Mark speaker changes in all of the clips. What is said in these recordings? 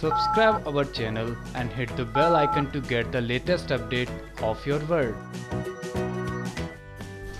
Speaker 1: Subscribe our channel and hit the bell icon to get the latest update of your world.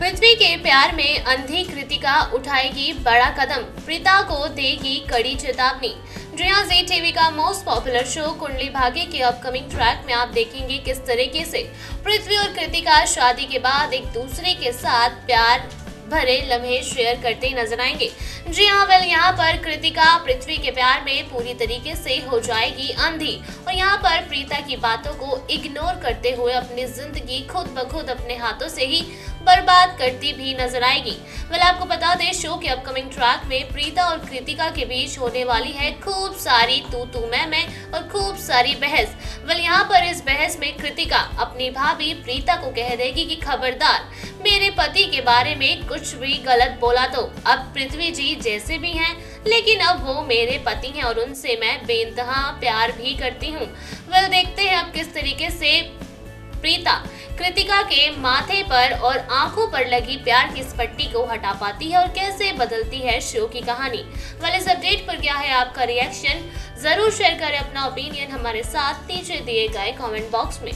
Speaker 2: पृथ्वी के प्यार में अंधी कृतिका उठाएगी बड़ा कदम। प्रीता को देगी कड़ी चेतावनी। जिया जी टीवी का most popular show Kundali Bhagya के अपकमिंग ट्रैक में आप देखेंगे किस तरीके से। पृथ्वी और कृतिका शादी के बाद एक दूसरे के साथ प्यार भरे लम्हे शेयर करते नज़र आएँगे। जी हाँ वेल यहाँ पर कृतिका पृथ्वी के प्यार में पूरी तरीके से हो जाएगी अंधी। और यहाँ पर प्रीता की बातों को इग्नोर करते हुए अपनी ज़िंदगी खुद ब खुद अपने हाथों से ही बर्बाद करती भी नज़र आएगी। वेल आपको बता दें शो के अपकमिंग ट्रैक में प्रीता और कृतिका के बीच होने वाली है खूब सारी तू तू मैं मैं और खूब सारी बहस। वेल यहाँ पर इस बहस में कृतिका अपनी भाभी प्रीता को कह देगी कि खबरदार, मेरे पति के बारे में कुछ भी गलत बोला तो। अब पृथ्वी जी जैसे भी हैं, लेकिन अब वो मेरे पति हैं और उनसे मैं बेनतहा प्यार भी करती हूँ। वेल देखते हैं अब किस तरीके से प्रीता कृतिका के माथे पर और आँखों पर लगी प्यार की इस पट्टी को हटा पाती है और कैसे बदलती है शो की कहानी। वाले इस अपडेट पर क्या है आपका रिएक्शन ज़रूर शेयर करें अपना ओपिनियन हमारे साथ। नीचे दिए गए कमेंट बॉक्स में।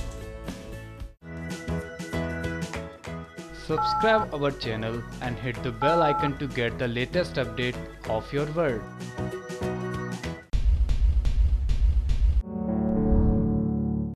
Speaker 1: Subscribe our channel and hit the bell icon to get the latest update of your world.